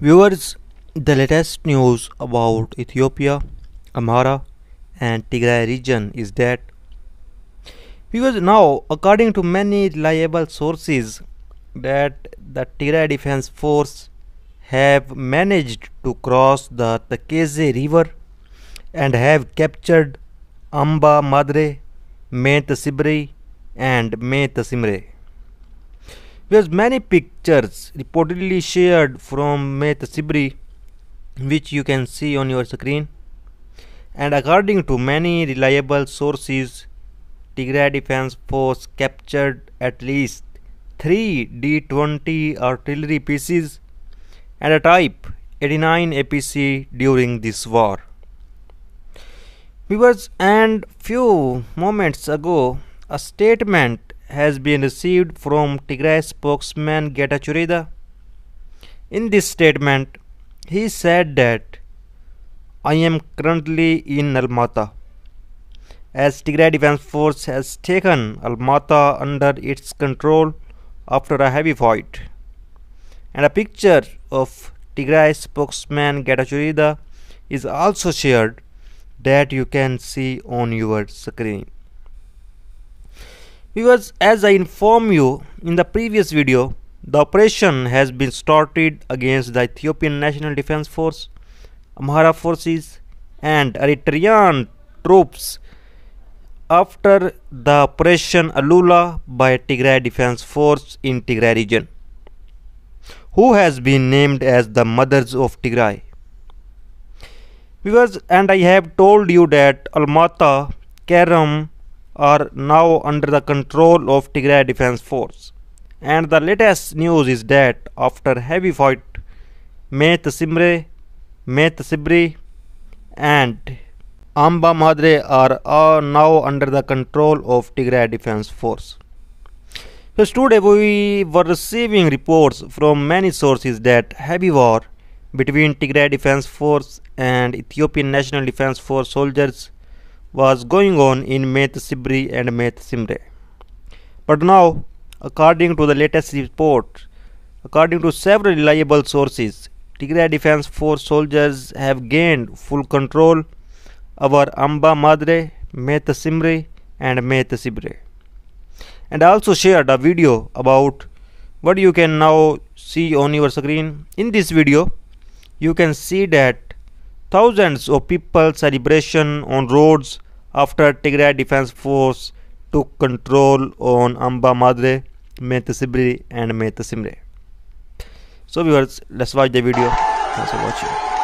Viewers, the latest news about Ethiopia, Amhara, and Tigray region is that because now, according to many reliable sources, that the Tigray Defense Force have managed to cross the Tekeze River and have captured Amba Madre, Met Sibri, and Met Simre. There's many pictures reportedly shared from Met Sibri which you can see on your screen and according to many reliable sources Tigray Defense Force captured at least 3 D-20 artillery pieces and a Type 89 APC during this war. Viewers, and few moments ago, a statement has been received from Tigray spokesman Getachew Reda. In this statement, he said that I am currently in Alamata as Tigray Defense Force has taken Alamata under its control after a heavy fight. And a picture of Tigray spokesman Getachew Reda is also shared that you can see on your screen. Because as I informed you in the previous video, the operation has been started against the Ethiopian National Defense Force, Amhara forces and Eritrean troops after the Operation Alula by Tigray Defense Force in Tigray region, who has been named as the Mothers of Tigray. Because and I have told you that Alamata, Korem are now under the control of Tigray Defense Force. And the latest news is that after heavy fight, Met Simre, Sibri and Amba Madre are, are now under the control of Tigray Defense Force. So today we were receiving reports from many sources that heavy war between Tigray Defense Force and Ethiopian National Defense Force soldiers was going on in Met Sibri and Met Simre. But now, according to the latest report, according to several reliable sources, Tigray Defense Force soldiers have gained full control our Amba Madre, Met Simre and Met Sibre. And I also shared a video about what you can now see on your screen. In this video, you can see that thousands of people celebration on roads after Tigray Defense Force took control on Amba Madre, Met Sibri and Met Simre. So viewers, let's watch the video. Thanks for watching.